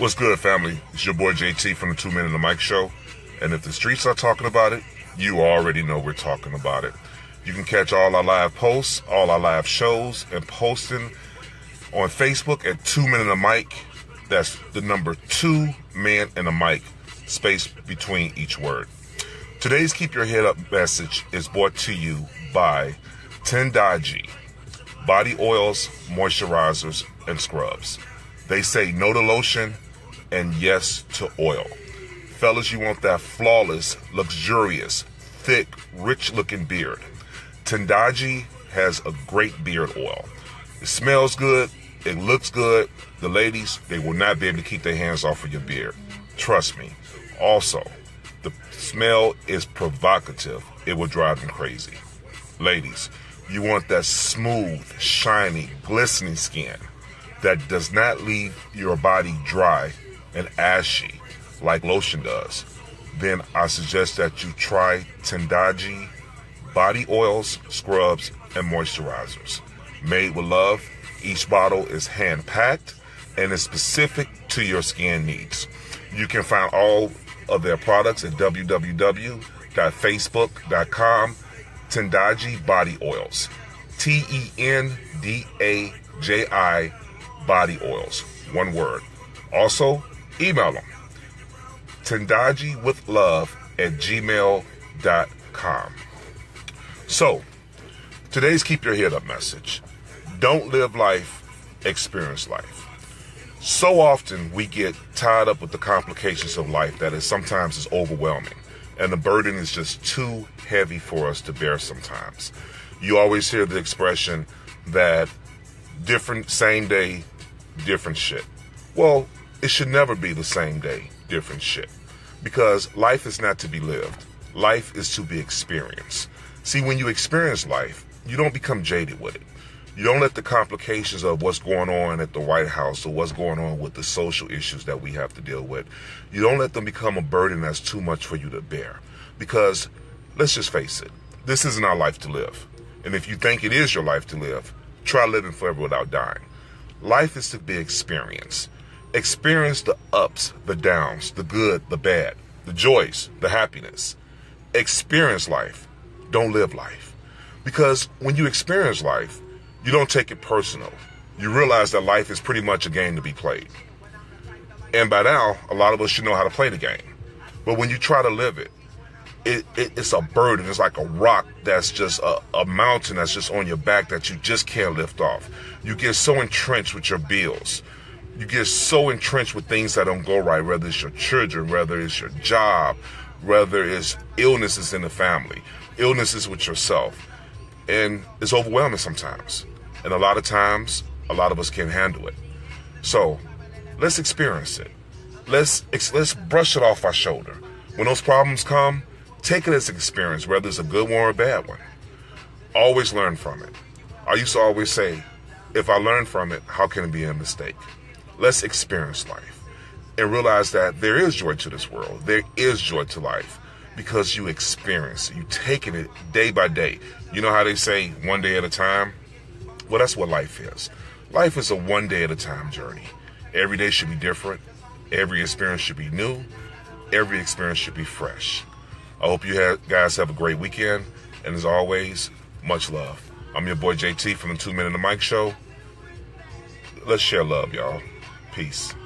What's good, family? It's your boy JT from the Two Men and a Mic Show. And if the streets are talking about it, you already know we're talking about it. You can catch all our live posts, all our live shows, and posting on Facebook at Two Men and a Mic. That's the number two man in the mic, space between each word. Today's Keep Your Head Up message is brought to you by Tendaji body oils, moisturizers, and scrubs. They say no to lotion and yes to oil. Fellas, you want that flawless, luxurious, thick, rich looking beard. Tendaji has a great beard oil. It smells good, it looks good. The ladies, they will not be able to keep their hands off of your beard. Trust me. Also, the smell is provocative. It will drive them crazy. Ladies, you want that smooth, shiny, glistening skin that does not leave your body dry and ashy like lotion does, then I suggest that you try Tendaji body oils, scrubs, and moisturizers. Made with love, each bottle is hand packed and is specific to your skin needs. You can find all of their products at www.facebook.com Tendaji Body Oils. T E N D A J I Body Oils. One word. Also, email them. Tendaji with love at gmail.com. So, today's Keep Your Head Up message. Don't live life, experience life. So often we get tied up with the complications of life that is sometimes is overwhelming and the burden is just too heavy for us to bear sometimes. You always hear the expression that different same day, different shit. Well, it should never be the same day, different shit. Because life is not to be lived. Life is to be experienced. See, when you experience life, you don't become jaded with it. You don't let the complications of what's going on at the White House or what's going on with the social issues that we have to deal with, you don't let them become a burden that's too much for you to bear. Because let's just face it, this isn't our life to live. And if you think it is your life to live, try living forever without dying. Life is to be experienced. Experience the ups, the downs, the good, the bad, the joys, the happiness. Experience life. Don't live life. Because when you experience life, you don't take it personal. You realize that life is pretty much a game to be played. And by now, a lot of us should know how to play the game. But when you try to live it, it, it it's a burden. It's like a rock that's just a, a mountain that's just on your back that you just can't lift off. You get so entrenched with your bills. You get so entrenched with things that don't go right, whether it's your children, whether it's your job, whether it's illnesses in the family, illnesses with yourself. And it's overwhelming sometimes. And a lot of times, a lot of us can't handle it. So let's experience it. Let's let's brush it off our shoulder. When those problems come, take it as an experience, whether it's a good one or a bad one. Always learn from it. I used to always say, if I learn from it, how can it be a mistake? Let's experience life and realize that there is joy to this world. There is joy to life because you experience it. You taking it day by day. You know how they say one day at a time? Well, that's what life is. Life is a one day at a time journey. Every day should be different. Every experience should be new. Every experience should be fresh. I hope you have, guys have a great weekend. And as always, much love. I'm your boy JT from the Two Men and a Mic Show. Let's share love, y'all. Peace.